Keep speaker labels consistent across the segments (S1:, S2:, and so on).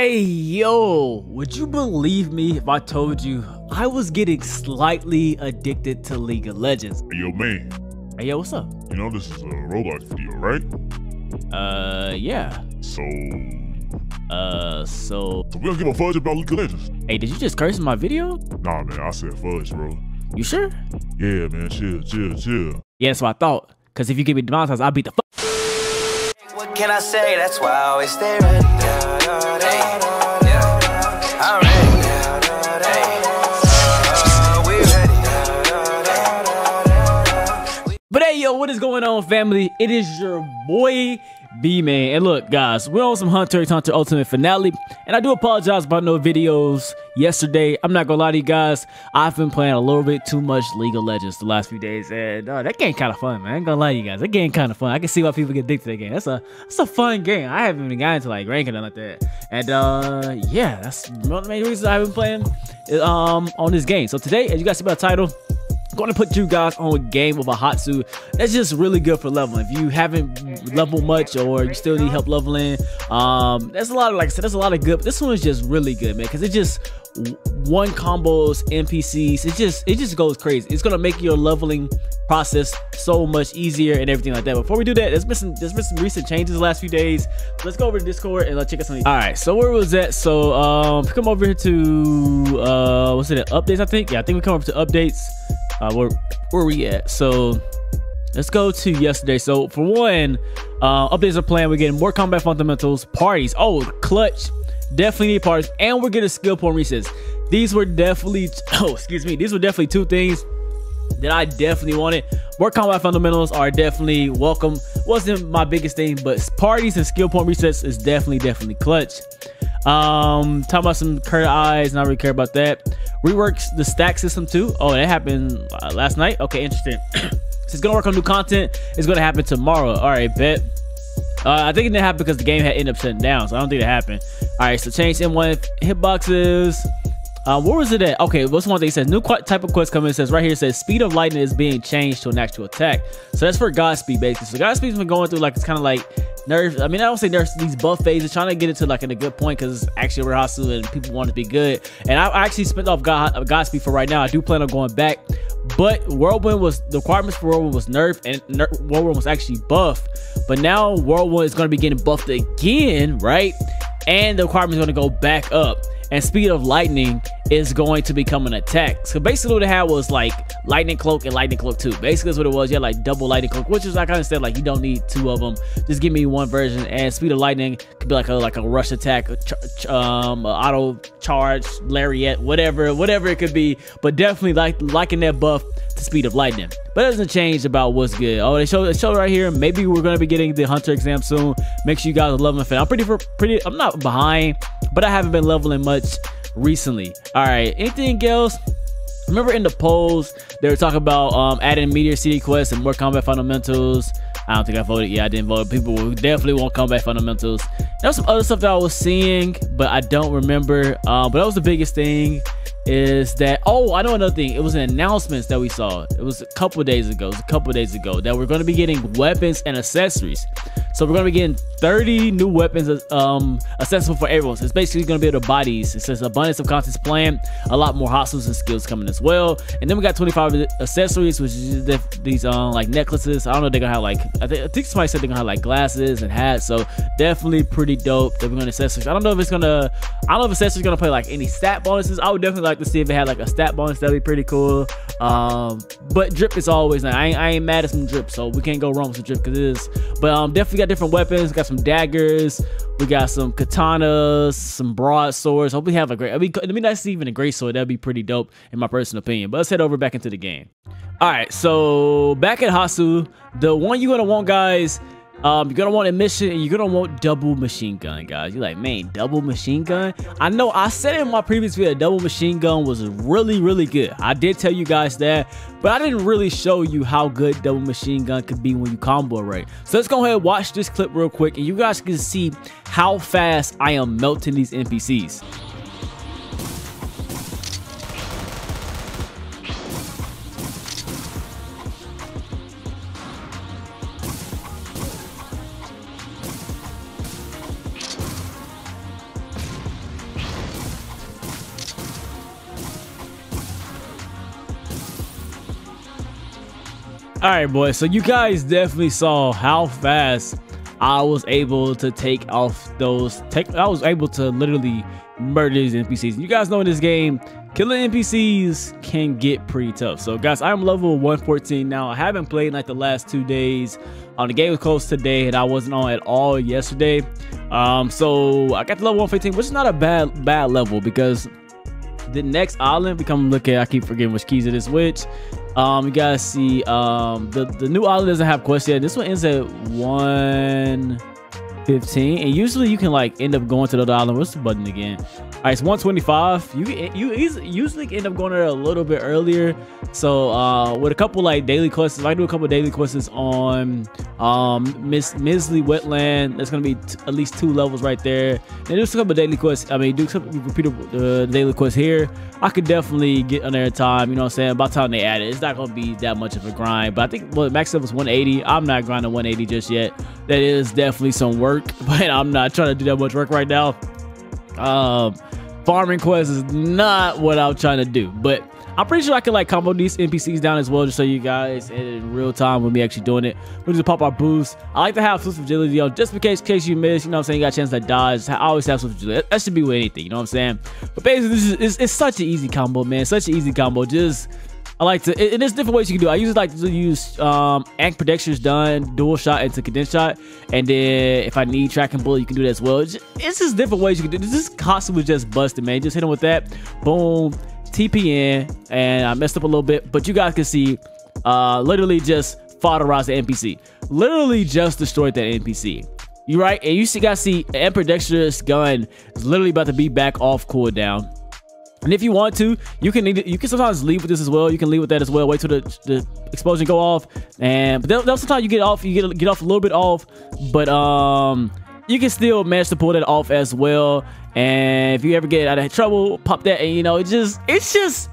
S1: Hey, yo, would you believe me if I told you I was getting slightly addicted to League of Legends?
S2: Hey, yo, man.
S1: Hey, yo, what's up?
S2: You know this is a Roblox video, right?
S1: Uh, yeah.
S2: So,
S1: Uh, so.
S2: so we don't give a fudge about League of Legends.
S1: Hey, did you just curse in my video?
S2: Nah, man, I said fudge, bro.
S1: You sure?
S2: Yeah, man, chill, chill, chill.
S1: Yeah, that's what I thought. Because if you get me demonetized, I'll beat the fuck.
S3: What can I say? That's why I always stay ready. Hey.
S1: But hey, yo, what is going on, family? It is your boy B-Man. And look, guys, we're on some Hunter x Hunter Ultimate Finale. And I do apologize about no videos yesterday. I'm not gonna lie to you guys. I've been playing a little bit too much League of Legends the last few days. And uh, that game kind of fun, man. I ain't gonna lie to you guys. That game kind of fun. I can see why people get addicted to that game. That's a that's a fun game. I haven't even gotten to like ranking or like that. And uh, yeah, that's one of the main reasons I've been playing um on this game. So today, as you guys see by the title, going to put you guys on a game of a Hatsu that's just really good for leveling. If you haven't leveled much or you still need help leveling, um, there's a lot of like I said, there's a lot of good. This one is just really good, man, because it just one combos NPCs. It just it just goes crazy. It's gonna make your leveling process so much easier and everything like that. Before we do that, there's been some there's been some recent changes the last few days. Let's go over to Discord and let's check out some. All right, so where was that? So um, come over here to uh, what's it? Updates, I think. Yeah, I think we come over to updates. Uh, where where we at? So let's go to yesterday. So for one, uh, updates are planned. We're getting more combat fundamentals, parties. Oh, clutch. Definitely need parties, and we're getting skill point resets. These were definitely oh excuse me. These were definitely two things that I definitely wanted. More combat fundamentals are definitely welcome. Wasn't my biggest thing, but parties and skill point resets is definitely definitely clutch. Um, talking about some current eyes, not really care about that. Reworks the stack system too. Oh, that happened uh, last night. Okay, interesting. so it's gonna work on new content. It's gonna happen tomorrow. All right, bet. Uh, I think it didn't happen because the game had ended up shutting down, so I don't think it happened. All right, so change M1 hitboxes. Uh, where was it at? Okay, what's one thing? It says new type of quest coming. It says right here, it says speed of lightning is being changed to an actual attack. So that's for Godspeed, basically. So Godspeed's been going through like, it's kind of like nerf. I mean, I don't say nerf these buff phases, trying to get it to like in a good point because actually Rahasu and people want to be good. And I actually spent off God, uh, Godspeed for right now. I do plan on going back. But Whirlwind was, the requirements for Whirlwind was nerf and ner Whirlwind was actually buff. But now Whirlwind is going to be getting buffed again, right? And the requirement is going to go back up and speed of lightning is going to become an attack. So basically what it had was like lightning cloak and lightning cloak 2. Basically that's what it was. You had like double lightning cloak, which is like I said like you don't need two of them. Just give me one version and speed of lightning could be like a like a rush attack, a um, a auto charge, lariat, whatever, whatever it could be. But definitely like liking that buff to speed of lightning. But it doesn't change about what's good. Oh, they show they show right here. Maybe we're gonna be getting the hunter exam soon. Make sure you guys are fit. I'm pretty pretty. I'm not behind, but I haven't been leveling much recently. All right, anything else? Remember in the polls, they were talking about um, adding Meteor City Quest and more combat fundamentals. I don't think I voted. Yeah, I didn't vote. People definitely want combat fundamentals. There was some other stuff that I was seeing, but I don't remember. Um, but that was the biggest thing is that oh I know another thing. It was an announcements that we saw. It was a couple days ago. It was a couple days ago that we're going to be getting weapons and accessories. So we're going to be getting 30 new weapons um accessible for everyone. So it's basically going to be able to buy these. It says abundance of contents planned a lot more hostels and skills coming as well. And then we got 25 accessories which is these um like necklaces. I don't know they're gonna have like I think, I think somebody said they're gonna have like glasses and hats. So definitely pretty dope that we're gonna accessories. I don't know if it's gonna I don't know if accessories gonna play like any stat bonuses. I would definitely like to see if it had like a stat bonus. That'd be pretty cool. Um, but drip is always nice. I ain't, I ain't mad at some drip, so we can't go wrong with some drip because it is. But um, definitely got different weapons. We got some daggers. We got some katanas, some broadswords. Hope we have a great. I mean, I mean that's even a great sword. That'd be pretty dope in my personal opinion. But let's head over back into the game. All right, so back at Hatsu, the one you're gonna want, guys um, you're gonna want a mission you're gonna want double machine gun, guys. You're like, man, double machine gun? I know I said in my previous video, double machine gun was really, really good. I did tell you guys that, but I didn't really show you how good double machine gun could be when you combo right. So let's go ahead and watch this clip real quick and you guys can see how fast I am melting these NPCs. All right, boys. So you guys definitely saw how fast I was able to take off those. I was able to literally murder these NPCs. You guys know in this game, killing NPCs can get pretty tough. So guys, I'm level 114 now. I haven't played like the last two days. Um, the game was closed today and I wasn't on at all yesterday. Um, so I got to level 115, which is not a bad bad level because the next island become look at I keep forgetting which keys it is which. Um, you guys see um the the new island doesn't have quests yet. This one ends at one 15 and usually you can like end up going to the other island what's the button again. All right it's 125 you you usually end up going there a little bit earlier. So uh with a couple like daily quests i do a couple daily quests on um miss misley wetland that's gonna be at least two levels right there. And there's a couple daily quests i mean do some repeatable uh, daily quests here. I could definitely get on there time you know what i'm saying? By the time they add it it's not gonna be that much of a grind. But i think well max level is 180 i'm not grinding 180 just yet. That is definitely some work but i'm not trying to do that much work right now um farming quest is not what i'm trying to do but I'm pretty sure I can like combo these NPCs down as well, just so you guys in real time with me actually doing it. We just pop our boost. I like to have swift agility on just in case, in case you miss. You know what I'm saying? You got a chance to dodge. I always have swift agility. That should be with anything. You know what I'm saying? But basically, this is it's, it's such an easy combo, man. Such an easy combo. Just I like to, and there's different ways you can do it. I usually like to use um, Ankh Predictions done, dual shot into condensed shot. And then if I need tracking bullet, you can do that as well. It's just, it's just different ways you can do this. This costume was just busted, man. Just hit him with that. Boom. TPN. And I messed up a little bit, but you guys can see uh, literally just fodderized the NPC. Literally just destroyed that NPC. You right? And you see, guys see Ambidextrous gun is literally about to be back off cooldown. And if you want to, you can you can sometimes leave with this as well. You can leave with that as well. Wait till the, the explosion go off, and but sometimes you get off. You get get off a little bit off, but um, you can still manage to pull that off as well. And if you ever get out of trouble, pop that, and you know, it just it's just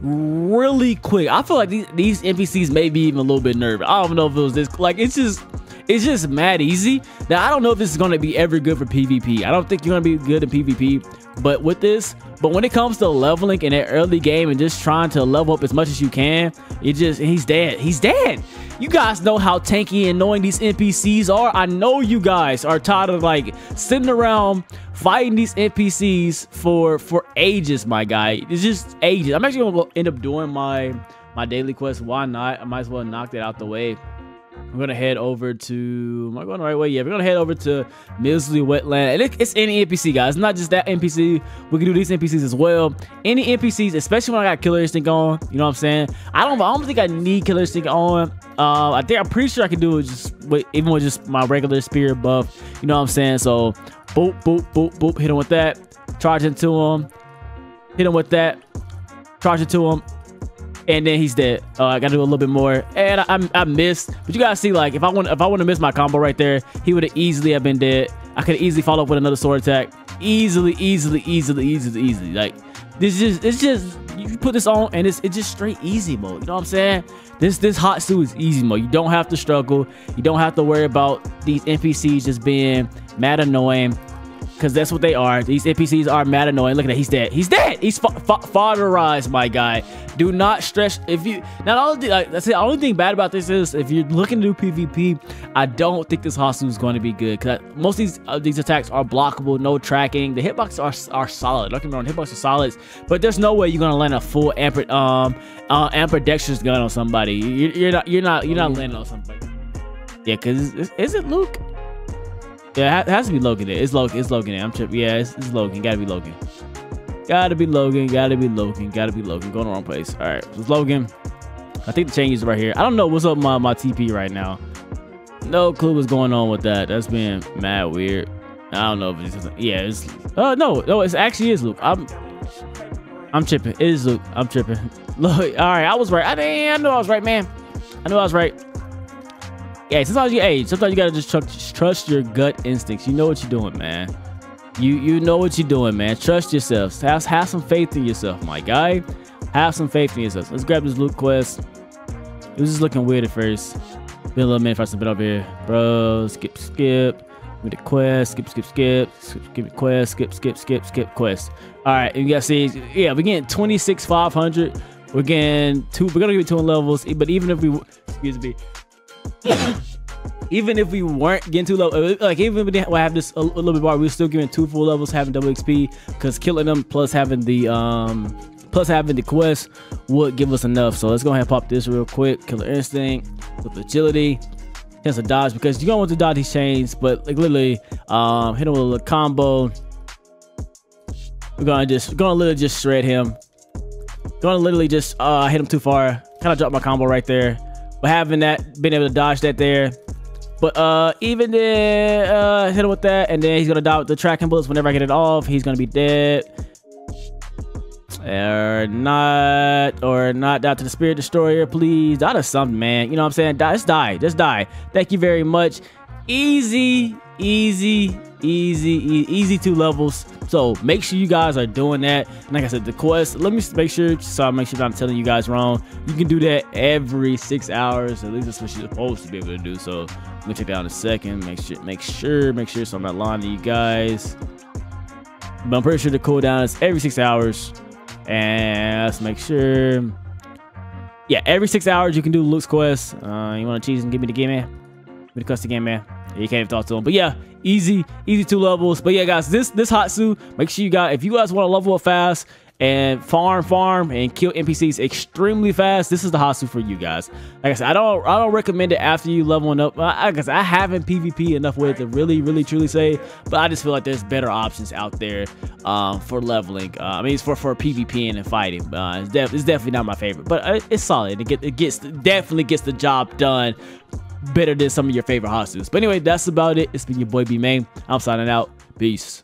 S1: really quick. I feel like these, these NPCs may be even a little bit nervous. I don't know if it was this like it's just it's just mad easy. Now I don't know if this is gonna be ever good for PvP. I don't think you're gonna be good in PvP, but with this, but when it comes to leveling in that early game and just trying to level up as much as you can, it just he's dead. He's dead. You guys know how tanky and annoying these NPCs are. I know you guys are tired of like sitting around fighting these NPCs for for ages, my guy. It's just ages. I'm actually gonna end up doing my my daily quest. Why not? I might as well knock that out the way. We're gonna head over to. Am I going the right way? Yeah, we're gonna head over to Misley Wetland. And it, it's any NPC, guys. It's not just that NPC. We can do these NPCs as well. Any NPCs, especially when I got Killer Instinct on. You know what I'm saying? I don't. I don't think I need Killer Instinct on. Uh, I think I'm pretty sure I can do it just with even with just my regular spirit buff. You know what I'm saying? So, boop, boop, boop, boop. Hit him with that. Charge into him. Hit him with that. Charge into him and then he's dead. Uh, I gotta do a little bit more, and I, I, I, missed. But you guys see, like, if I want, if I want to miss my combo right there, he would have easily have been dead. I could easily follow up with another sword attack, easily, easily, easily, easily, easily. Like, this is, it's just you put this on, and it's it's just straight easy mode. You know what I'm saying? This this Hatsu is easy mode. You don't have to struggle. You don't have to worry about these NPCs just being mad annoying because that's what they are. These NPCs are mad annoying. Look at that. He's dead. He's dead. He's fa fa fodderized, my guy. Do not stress. If you not only like that's the only thing bad about this is if you're looking to do PvP, I don't think this Hatsu is going to be good because most of these uh, these attacks are blockable, no tracking. The hitboxes are are solid. Don't get me wrong, hitboxes are solid, but there's no way you're gonna land a full amper um uh, ambidextrous gun on somebody. You, you're not you're not you're not landing on somebody. Yeah, cause is, is it Luke? Yeah, it has to be Logan. It's Logan. It's Logan. I'm tripping. Yeah, it's, it's, Logan. Gotta be Logan. Gotta be Logan. Gotta be Logan. Gotta be Logan. Going the wrong place. All right, it's Logan. I think the change is right here. I don't know what's up my, my TP right now. No clue what's going on with that. That's being mad weird. I don't know if it's yeah. It's oh uh, no no. It actually is Luke. I'm I'm tripping. It is Luke. I'm tripping. Look, all right. I was right. I, I knew I was right, man. I knew I was right. Yeah, sometimes you, hey, sometimes you gotta just trust, trust your gut instincts. You know what you're doing, man. You you know what you're doing, man. Trust yourself. Have, have some faith in yourself, my guy. Have some faith in yourself. Let's grab this loot quest. It was just looking weird at first. Been a little minute been up here. Bro, skip, skip. Give me the quest. Skip, skip, skip. skip give me quest. Skip, skip, skip, skip quest. All right, you guys see, yeah, we're getting 26 500. We're getting two. We're gonna give it two levels. But even if we excuse me. Even if we weren't getting two level, like even if we didn't have this a, little bit more, we were still getting two full levels, having double XP, because killing them plus having the um plus having the quest would give us enough. So let's go ahead and pop this real quick. Killer instinct with agility. Chance to dodge because you don't want to dodge these chains, but like literally, um, hit him with a little combo. We're gonna just we're gonna literally just shred him. Gonna literally just uh hit him too far. Kind of drop my combo right there. But having that, being able to dodge that there. But uh even then uh hit him with that, and then he's gonna die with the tracking bullets whenever I get it off. He's gonna be dead. Or not, or not die to the spirit destroyer, please. Die to something, man. You know what I'm saying? Die, just die. Just die. Thank you very much. Easy, easy, easy, easy two levels. So make sure you guys are doing that. And like I said, the quest, let me make sure, so I make sure I'm telling you guys wrong. You can do that every six hours. At least that's what you're supposed to be able to do. So I'm gonna check that out in a second. Make sure, make sure, make sure so I'm not lying to you guys. But I'm pretty sure the cooldown is every six hours. And let's make sure. Yeah, every six hours you can do Luke's quest. Uh, you want to cheese and give me the game, man? Give me the quest again, man. You can't even talk to him. But yeah, easy, easy two levels. But yeah, guys, this this Hatsu, make sure you guys, if you guys want to level up fast and farm, farm, and kill NPCs extremely fast, this is the Hatsu for you guys. Like I said, I don't I don't recommend it after you leveling up. I guess I haven't PvP enough with it to really, really, truly say, but I just feel like there's better options out there um, for leveling. Uh, I mean, it's for for PvP and fighting. Uh, it's, def it's, definitely not my favorite, but uh, it's solid. It, get, it gets definitely gets the job done better than some of your favorite Hatsus. But anyway, that's about it. It's been your boy B Maine. I'm signing out. Peace.